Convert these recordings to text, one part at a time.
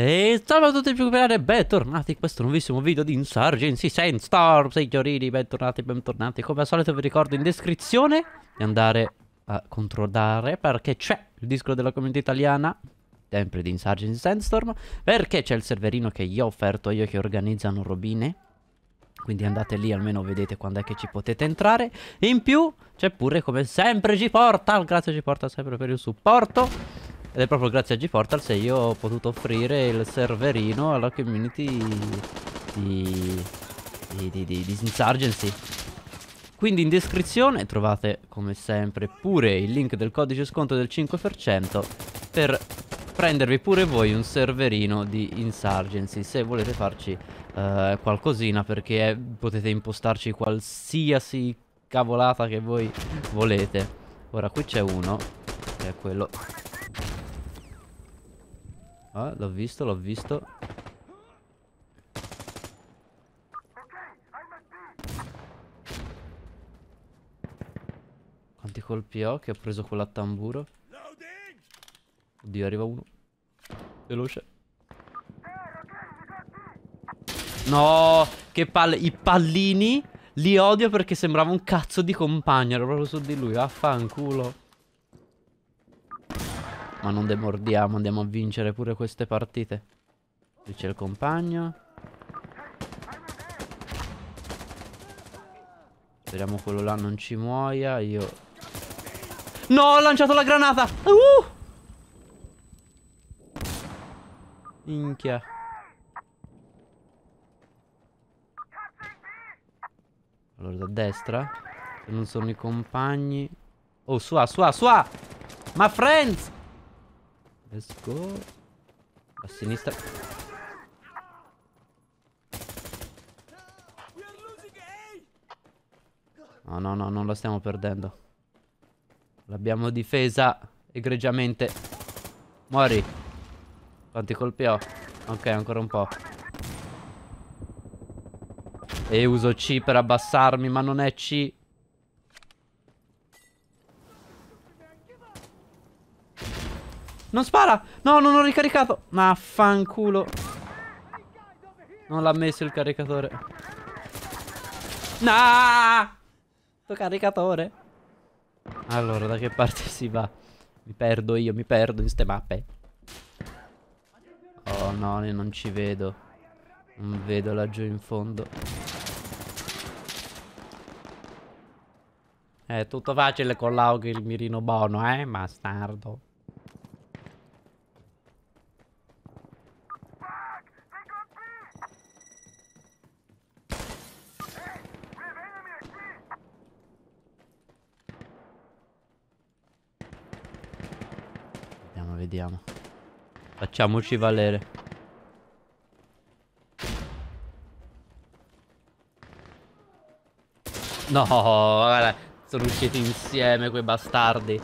E salve a tutti e bentornati in questo nuovissimo video di Insurgency Sandstorm. Signorini, bentornati, bentornati. Come al solito vi ricordo in descrizione di andare a controllare Perché c'è il disco della comunità italiana Sempre di Insurgency Sandstorm Perché c'è il serverino che io ho offerto io che organizzano robine. Quindi andate lì almeno vedete quando è che ci potete entrare. In più c'è pure come sempre G-Portal Grazie G-Portal sempre per il supporto ed è proprio grazie a GeFortal se io ho potuto offrire il serverino alla community di, di, di, di, di Insurgency. Quindi in descrizione trovate come sempre pure il link del codice sconto del 5% per prendervi pure voi un serverino di Insurgency se volete farci uh, qualcosina perché potete impostarci qualsiasi cavolata che voi volete. Ora qui c'è uno che è quello Ah, l'ho visto, l'ho visto. Quanti colpi ho che ho preso quello a tamburo? Oddio, arriva uno. Veloce. No, che palle. I pallini li odio perché sembrava un cazzo di compagno. Ero proprio su di lui. Affanculo. Ma non demordiamo, andiamo a vincere pure queste partite. Qui c'è il compagno. Speriamo quello là non ci muoia. Io... No, ho lanciato la granata! Uh! Minchia. Allora, da destra. Se non sono i compagni. Oh, su A, su su! Ma friends! Let's go. A sinistra. No, no, no, non la stiamo perdendo. L'abbiamo difesa egregiamente. Muori. Quanti colpi ho? Ok, ancora un po'. E uso C per abbassarmi, ma non è C. Non spara! No, non ho ricaricato! Ma fanculo. Non l'ha messo il caricatore. No! Sto caricatore. Allora, da che parte si va? Mi perdo io, mi perdo in ste mappe. Oh no, io non ci vedo. Non vedo laggiù in fondo. È tutto facile con l'auge il mirino buono, eh? Bastardo. Vediamo. Facciamoci valere. No, guarda, sono usciti insieme quei bastardi.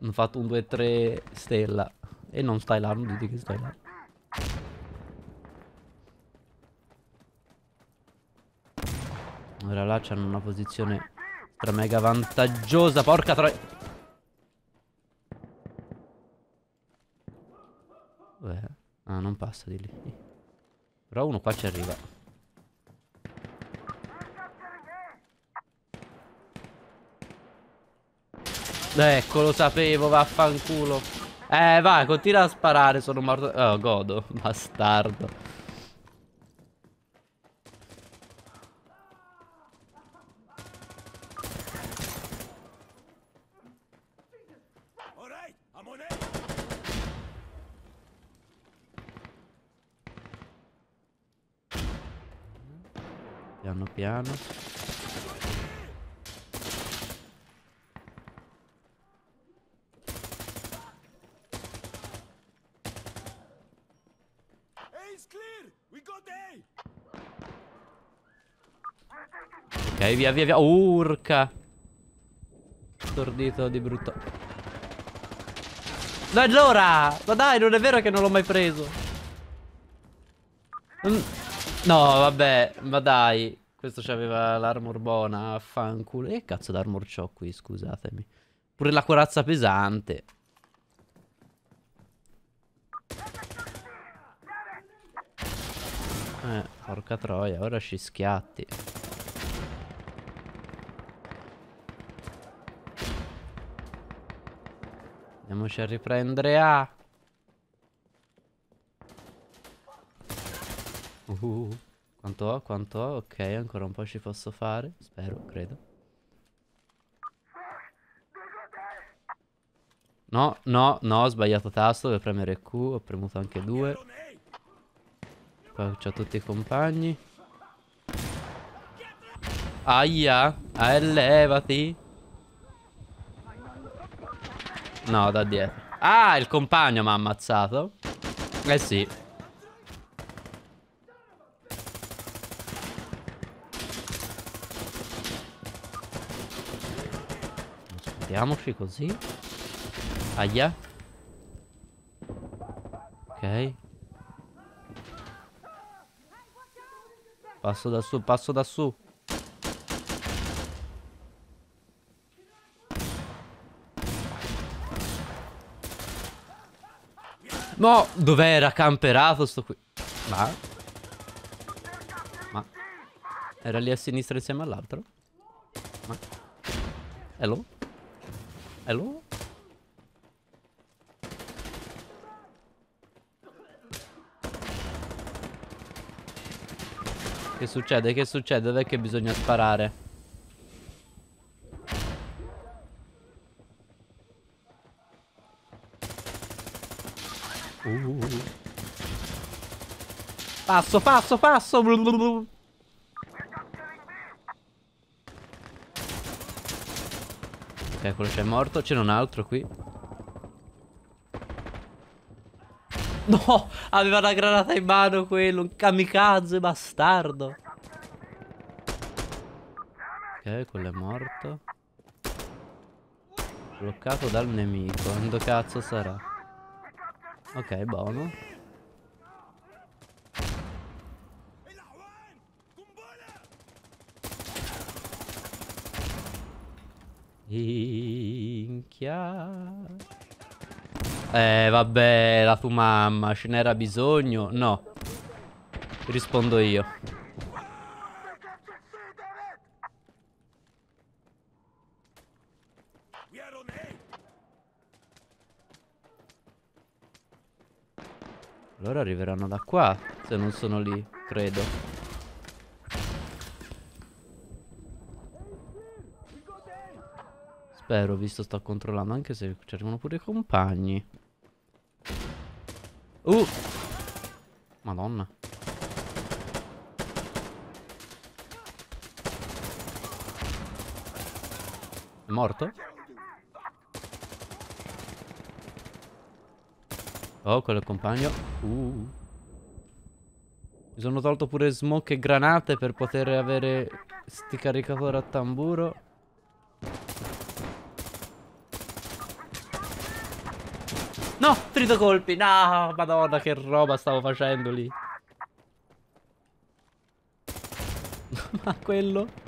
Hanno fatto un 2-3 stella. E non stai là, non dite che stai là. Ora là c'hanno una posizione stra mega vantaggiosa. Porca troia. Dov'è? Ah, non passa di lì. Però uno qua ci arriva. Ecco, lo sapevo, vaffanculo. Eh, vai, continua a sparare, sono morto. Oh, godo, bastardo. Piano piano. Ok, via, via, via. Urca. Stordito di brutto. No, allora! Ma dai, non è vero che non l'ho mai preso. Mm. No, vabbè, ma dai. Questo c'aveva l'armor buona, fanculo. Che cazzo d'armor c'ho qui, scusatemi. Pure la corazza pesante. Eh, porca troia, ora ci schiatti. Andiamoci a riprendere A. Ah. Uh, quanto ho? Quanto ho? Ok, ancora un po' ci posso fare. Spero, credo. No, no, no, ho sbagliato tasto per premere Q, ho premuto anche 2. Qua c'ho tutti i compagni. Aia, ah, levati. No, da dietro. Ah, il compagno mi ha ammazzato. Eh sì. Ascoltiamoci così. Aia. Ok. Passo da su, passo da su. No, dov'era camperato sto qui? Ma? Ma? Era lì a sinistra insieme all'altro? Ma? Hello? Hello? Che succede? Che succede? Dov'è che bisogna sparare? Uh. Passo, passo, passo! Ok, quello c'è morto. C'è un altro qui. No, aveva la granata in mano quello, un kamikaze bastardo. Ok, quello è morto. Bloccato dal nemico, dove cazzo sarà? Ok, buono. Minchia. Eh, vabbè, la tua mamma, ce n'era bisogno? No. Rispondo io. Allora arriveranno da qua, se non sono lì, credo. Spero, visto sto controllando, anche se ci arrivano pure i compagni. Uh! Madonna. È morto? Oh, quello è il compagno. Uh. Mi sono tolto pure smoke e granate per poter avere sti caricatori a tamburo. No, finito colpi. No, madonna, che roba stavo facendo lì. Ma quello...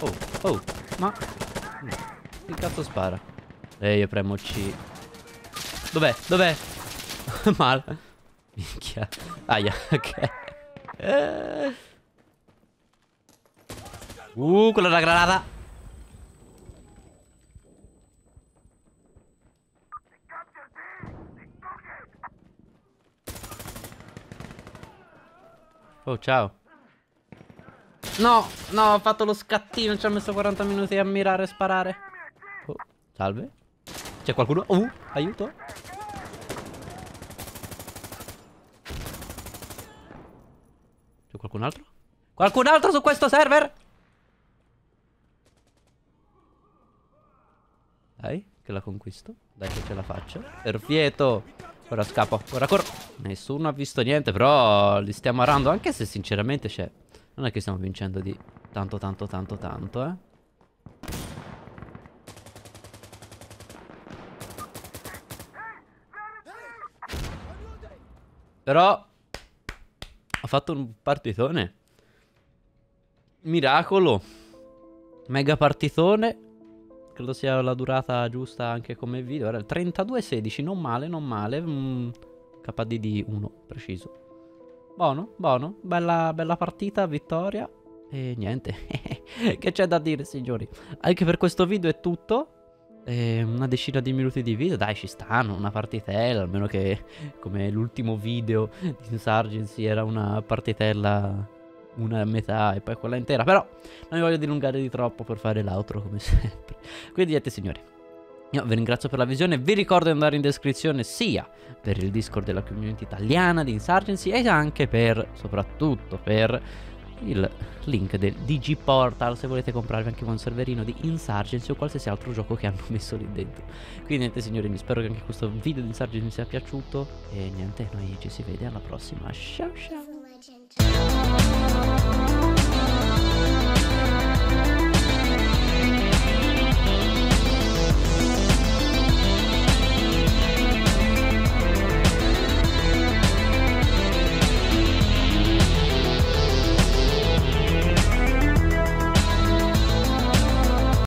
Oh, oh, ma... Che cazzo spara? E io premo C. Dov'è? Dov'è? Male. Minchia. Aia, ok. Eh... Uh, quella è una granata. Oh, ciao. No, no, ho fatto lo scattino. Ci ha messo 40 minuti a mirare e sparare. Oh, salve. C'è qualcuno? Oh, aiuto. C'è qualcun altro? Qualcun altro su questo server? Dai, che la conquisto. Dai che ce la faccio. Perfetto. Ora scappo. Ora corro. Nessuno ha visto niente, però li stiamo arando. Anche se sinceramente c'è... Non è che stiamo vincendo di tanto, tanto, tanto, tanto, eh. Però... Ho fatto un partitone. Miracolo. Mega partitone. Credo sia la durata giusta anche come video. Era il 32-16, non male, non male. Mm, KDD 1, preciso. Buono, buono. Bella, bella partita, vittoria. E niente, che c'è da dire signori. Anche per questo video è tutto. E una decina di minuti di video, dai ci stanno, una partitella, almeno che come l'ultimo video di Insurgency era una partitella una metà e poi quella intera. Però non mi voglio dilungare di troppo per fare l'outro come sempre. Quindi niente signori. Io vi ringrazio per la visione, vi ricordo di andare in descrizione sia per il Discord della community italiana di Insurgency e anche per, soprattutto per il link del DG Portal se volete comprarvi anche un serverino di Insurgency o qualsiasi altro gioco che hanno messo lì dentro. Quindi niente signori, mi spero che anche questo video di Insurgency sia piaciuto e niente, noi ci si vede alla prossima. Ciao ciao!